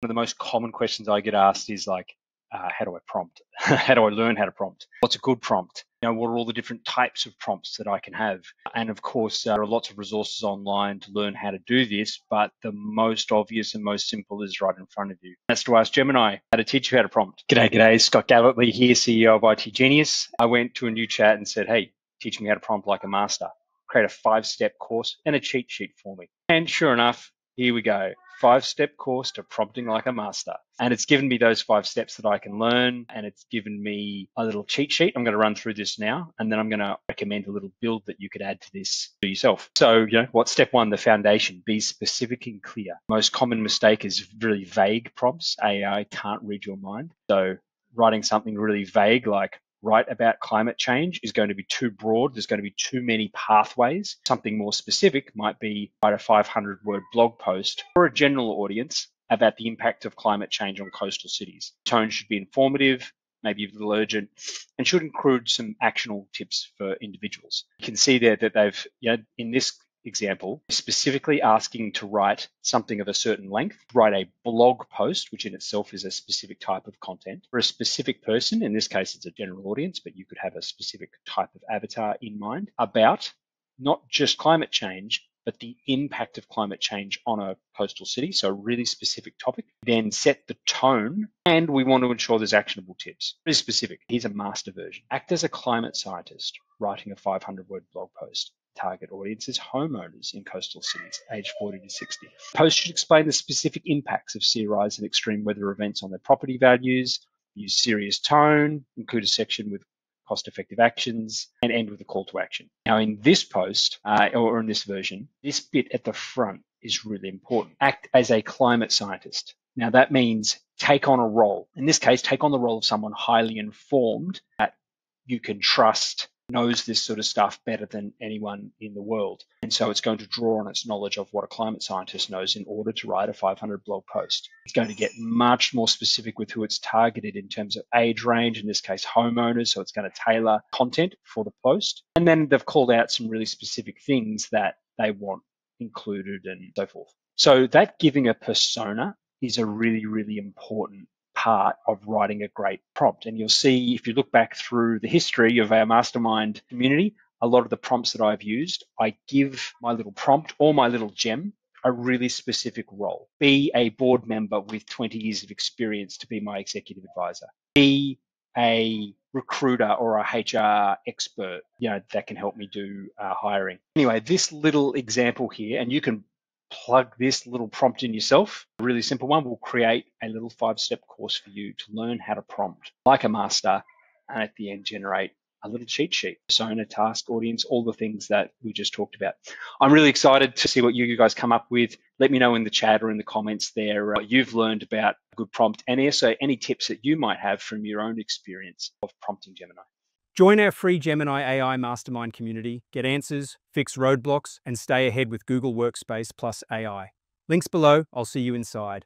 One of the most common questions I get asked is like, uh, how do I prompt? how do I learn how to prompt? What's a good prompt? You know, what are all the different types of prompts that I can have? And of course, uh, there are lots of resources online to learn how to do this, but the most obvious and most simple is right in front of you. That's to ask Gemini how to teach you how to prompt. G'day, g'day. Scott Gallop here, CEO of IT Genius. I went to a new chat and said, hey, teach me how to prompt like a master. Create a five step course and a cheat sheet for me. And sure enough, here we go five step course to prompting like a master. And it's given me those five steps that I can learn. And it's given me a little cheat sheet. I'm going to run through this now. And then I'm going to recommend a little build that you could add to this for yourself. So, you know, what's step one? The foundation. Be specific and clear. Most common mistake is really vague prompts. AI can't read your mind. So writing something really vague like write about climate change is going to be too broad. There's going to be too many pathways. Something more specific might be write a 500 word blog post for a general audience about the impact of climate change on coastal cities. Tone should be informative, maybe a little urgent, and should include some actionable tips for individuals. You can see there that they've, you know, in this example, specifically asking to write something of a certain length, write a blog post, which in itself is a specific type of content for a specific person. In this case, it's a general audience, but you could have a specific type of avatar in mind about not just climate change, but the impact of climate change on a coastal city. So a really specific topic. Then set the tone and we want to ensure there's actionable tips. Very specific. Here's a master version. Act as a climate scientist writing a 500 word blog post target audience is homeowners in coastal cities aged 40 to 60. Post should explain the specific impacts of sea rise and extreme weather events on their property values, use serious tone, include a section with cost effective actions, and end with a call to action. Now, in this post, uh, or in this version, this bit at the front is really important. Act as a climate scientist. Now, that means take on a role. In this case, take on the role of someone highly informed that you can trust knows this sort of stuff better than anyone in the world. And so it's going to draw on its knowledge of what a climate scientist knows in order to write a 500 blog post. It's going to get much more specific with who it's targeted in terms of age range, in this case, homeowners. So it's going to tailor content for the post. And then they've called out some really specific things that they want included and so forth. So that giving a persona is a really, really important part of writing a great prompt. And you'll see if you look back through the history of our mastermind community, a lot of the prompts that I've used, I give my little prompt or my little gem a really specific role. Be a board member with 20 years of experience to be my executive advisor. Be a recruiter or a HR expert, you know, that can help me do uh, hiring. Anyway, this little example here, and you can plug this little prompt in yourself. A really simple one We'll create a little five step course for you to learn how to prompt like a master and at the end generate a little cheat sheet, persona, task, audience, all the things that we just talked about. I'm really excited to see what you guys come up with. Let me know in the chat or in the comments there uh, what you've learned about a good prompt and also any tips that you might have from your own experience of prompting Gemini. Join our free Gemini AI Mastermind community, get answers, fix roadblocks, and stay ahead with Google Workspace plus AI. Links below, I'll see you inside.